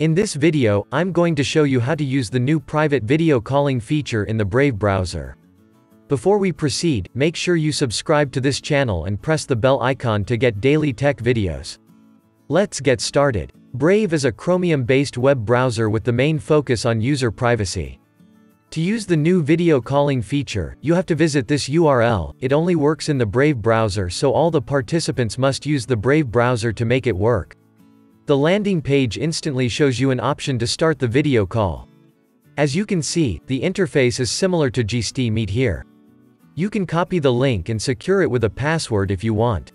In this video, I'm going to show you how to use the new private video calling feature in the Brave browser. Before we proceed, make sure you subscribe to this channel and press the bell icon to get daily tech videos. Let's get started. Brave is a Chromium-based web browser with the main focus on user privacy. To use the new video calling feature, you have to visit this URL, it only works in the Brave browser so all the participants must use the Brave browser to make it work. The landing page instantly shows you an option to start the video call. As you can see, the interface is similar to Jitsi Meet here. You can copy the link and secure it with a password if you want.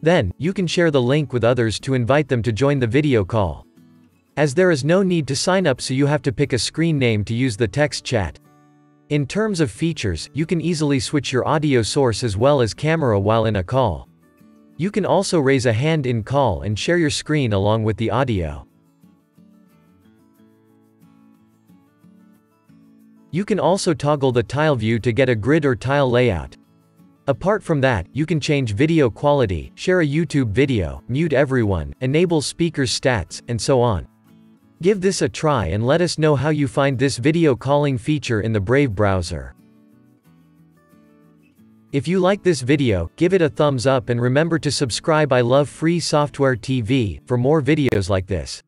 Then, you can share the link with others to invite them to join the video call. As there is no need to sign up so you have to pick a screen name to use the text chat. In terms of features, you can easily switch your audio source as well as camera while in a call. You can also raise a hand in call and share your screen along with the audio. You can also toggle the tile view to get a grid or tile layout. Apart from that, you can change video quality, share a YouTube video, mute everyone, enable speakers stats, and so on. Give this a try and let us know how you find this video calling feature in the Brave browser. If you like this video, give it a thumbs up and remember to subscribe I love free software TV, for more videos like this.